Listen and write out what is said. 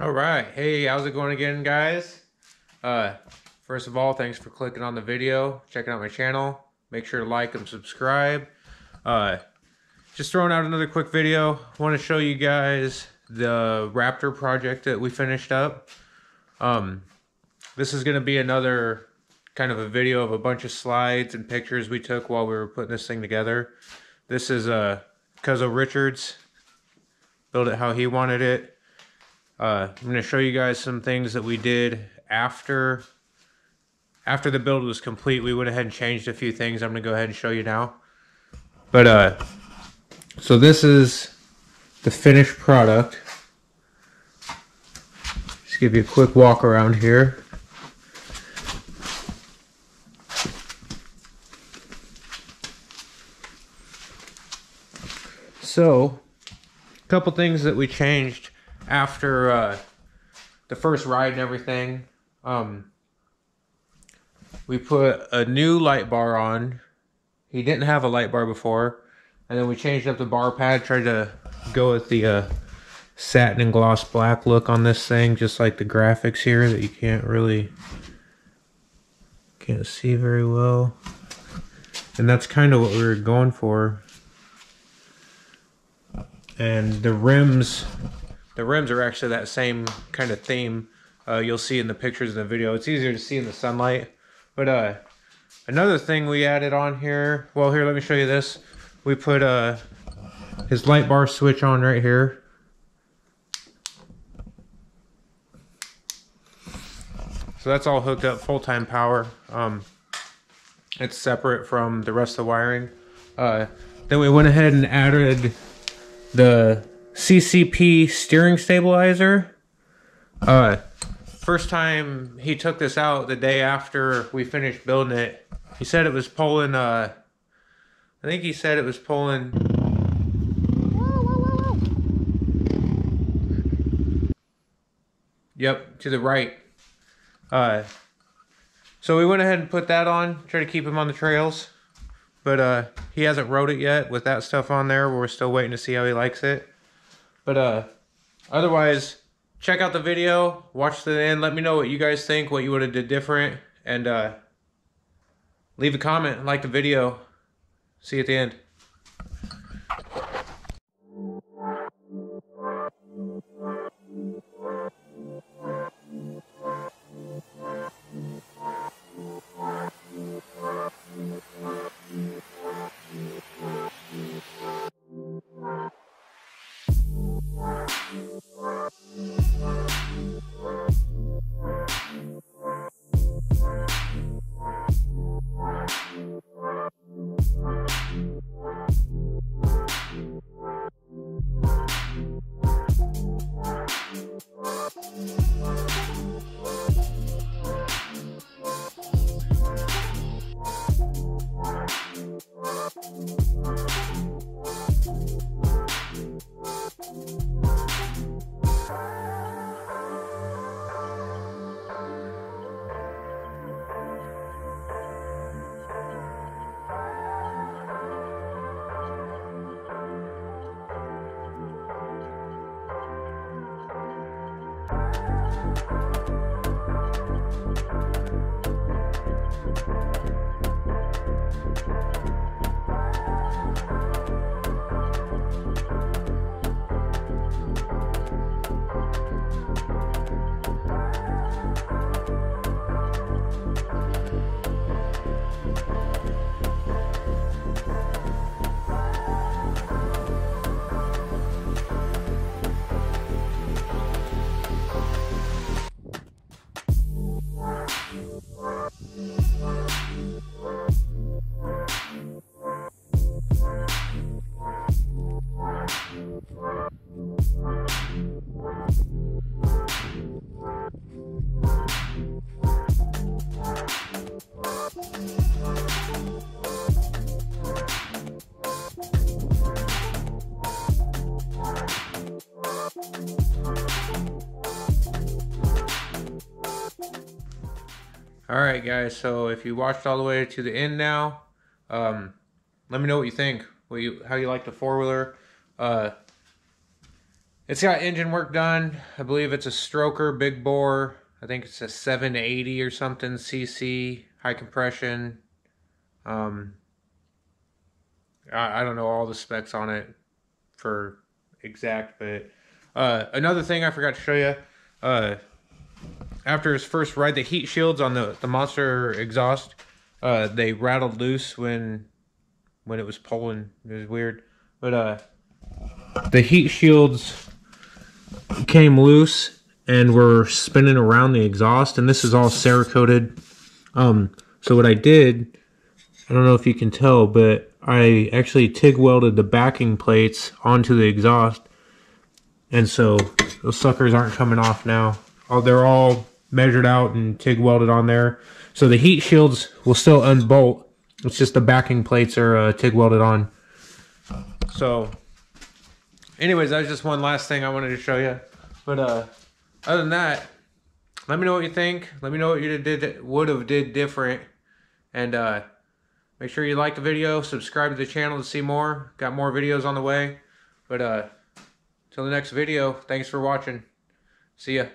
All right. Hey, how's it going again, guys? Uh, first of all, thanks for clicking on the video, checking out my channel. Make sure to like and subscribe. Uh, just throwing out another quick video. want to show you guys the Raptor project that we finished up. Um, this is going to be another kind of a video of a bunch of slides and pictures we took while we were putting this thing together. This is uh, Cuzzo Richards. Built it how he wanted it. Uh, I'm going to show you guys some things that we did after after the build was complete. We went ahead and changed a few things. I'm going to go ahead and show you now. But uh, so this is the finished product. Just give you a quick walk around here. So, a couple things that we changed after uh, the first ride and everything. Um, we put a new light bar on. He didn't have a light bar before. And then we changed up the bar pad, tried to go with the uh, satin and gloss black look on this thing, just like the graphics here that you can't really can't see very well. And that's kind of what we were going for. And the rims, the rims are actually that same kind of theme. Uh, you'll see in the pictures in the video. It's easier to see in the sunlight. But uh, another thing we added on here, well here, let me show you this. We put uh, his light bar switch on right here. So that's all hooked up full-time power. Um, it's separate from the rest of the wiring. Uh, then we went ahead and added the CCP steering stabilizer. Uh, first time he took this out the day after we finished building it, he said it was pulling, uh, I think he said it was pulling. Yep, to the right. Uh, so we went ahead and put that on, try to keep him on the trails. But uh, he hasn't rode it yet with that stuff on there. We're still waiting to see how he likes it. But uh, otherwise, check out the video, watch the end, let me know what you guys think, what you would have did different, and uh, leave a comment, like the video. See you at the end. All right, guys. So if you watched all the way to the end now, um, let me know what you think. What you, how you like the four wheeler. Uh, It's got engine work done. I believe it's a stroker, big bore. I think it's a 780 or something cc, high compression. Um, I, I don't know all the specs on it for exact, but uh, another thing I forgot to show you. Uh, after his first ride, the heat shields on the, the monster exhaust, uh, they rattled loose when when it was pulling. It was weird, but uh, the heat shields came loose and were spinning around the exhaust, and this is all Cerakoted. Um, so what I did, I don't know if you can tell, but I actually TIG welded the backing plates onto the exhaust, and so those suckers aren't coming off now. Oh, they're all measured out and TIG welded on there. So the heat shields will still unbolt. It's just the backing plates are uh, TIG welded on. So, anyways, that was just one last thing I wanted to show you. But uh, other than that, let me know what you think. Let me know what you did would have did different. And uh, make sure you like the video, subscribe to the channel to see more. Got more videos on the way. But uh, till the next video, thanks for watching. See ya.